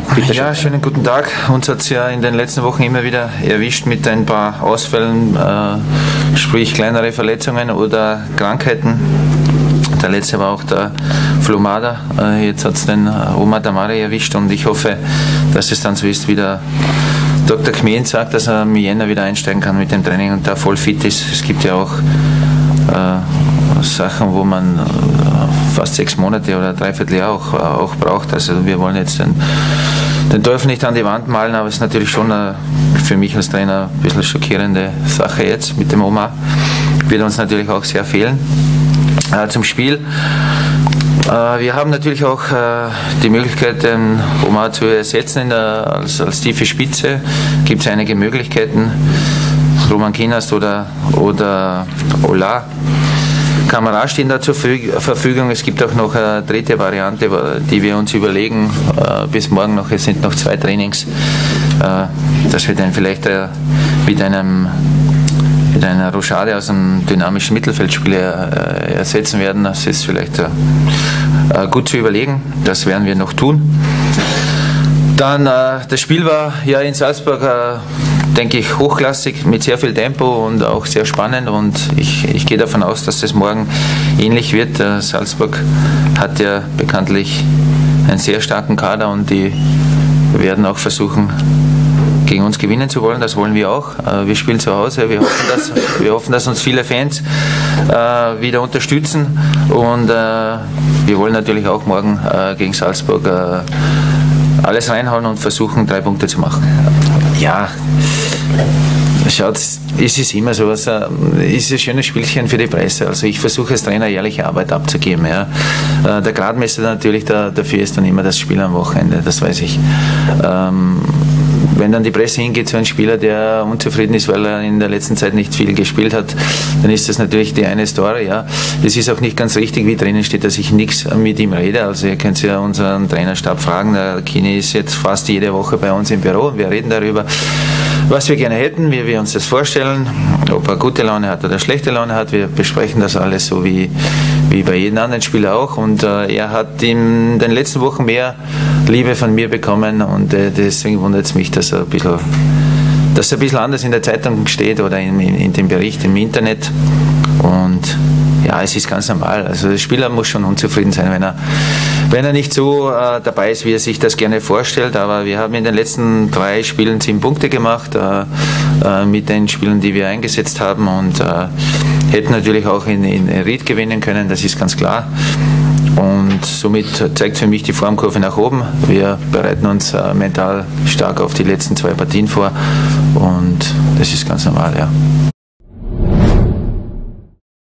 Bitte ja, schönen guten Tag. Uns hat es ja in den letzten Wochen immer wieder erwischt mit ein paar Ausfällen, äh, sprich kleinere Verletzungen oder Krankheiten. Der letzte war auch der Flumada. Äh, jetzt hat es den äh, Oma Damari erwischt und ich hoffe, dass es dann so ist, wie der Dr. Kmien sagt, dass er im Jänner wieder einsteigen kann mit dem Training und da voll fit ist. Es gibt ja auch äh, Sachen, wo man äh, fast sechs Monate oder dreiviertel Jahr auch, auch braucht. Also wir wollen jetzt den, den Teufel nicht an die Wand malen, aber es ist natürlich schon eine, für mich als Trainer ein bisschen schockierende Sache jetzt mit dem Oma. Wird uns natürlich auch sehr fehlen. Äh, zum Spiel. Äh, wir haben natürlich auch äh, die Möglichkeit, den Omar zu ersetzen der, als, als tiefe Spitze. Gibt es einige Möglichkeiten. Roman Kinast oder, oder Ola. Kamera stehen da zur Verfügung. Es gibt auch noch eine dritte Variante, die wir uns überlegen. Äh, bis morgen noch, es sind noch zwei Trainings, dass wir dann vielleicht mit einem mit einer Rochade aus einem dynamischen Mittelfeldspieler äh, ersetzen werden. Das ist vielleicht äh, äh, gut zu überlegen. Das werden wir noch tun. Dann das Spiel war ja in Salzburg denke ich, hochklassig mit sehr viel Tempo und auch sehr spannend. Und ich, ich gehe davon aus, dass es morgen ähnlich wird. Salzburg hat ja bekanntlich einen sehr starken Kader und die werden auch versuchen, gegen uns gewinnen zu wollen. Das wollen wir auch. Äh, wir spielen zu Hause. Wir hoffen, dass, wir hoffen, dass uns viele Fans äh, wieder unterstützen. Und äh, wir wollen natürlich auch morgen gegen Salzburg alles reinhauen und versuchen, drei Punkte zu machen. Ja, schaut, es ist immer so, es ist ein schönes Spielchen für die Presse. Also ich versuche als Trainer ehrliche Arbeit abzugeben. Ja. Der Gradmesser natürlich dafür ist dann immer das Spiel am Wochenende, das weiß ich. Ähm, wenn dann die Presse hingeht zu einem Spieler, der unzufrieden ist, weil er in der letzten Zeit nicht viel gespielt hat, dann ist das natürlich die eine Story. Ja. Es ist auch nicht ganz richtig, wie drinnen steht, dass ich nichts mit ihm rede. Also ihr könnt ja unseren Trainerstab fragen. Der Kini ist jetzt fast jede Woche bei uns im Büro und wir reden darüber, was wir gerne hätten, wie wir uns das vorstellen, ob er gute Laune hat oder schlechte Laune hat. Wir besprechen das alles so wie, wie bei jedem anderen Spieler auch. Und äh, er hat in den letzten Wochen mehr Liebe von mir bekommen und äh, deswegen wundert es mich, dass er ein bisschen dass er ein bisschen anders in der Zeitung steht oder in, in, in dem Bericht im Internet. Und ja, es ist ganz normal. Also der Spieler muss schon unzufrieden sein, wenn er, wenn er nicht so äh, dabei ist, wie er sich das gerne vorstellt. Aber wir haben in den letzten drei Spielen sieben Punkte gemacht äh, äh, mit den Spielen, die wir eingesetzt haben und äh, hätten natürlich auch in, in Ried gewinnen können, das ist ganz klar. Und somit zeigt für mich die Formkurve nach oben. Wir bereiten uns äh, mental stark auf die letzten zwei Partien vor und das ist ganz normal, ja.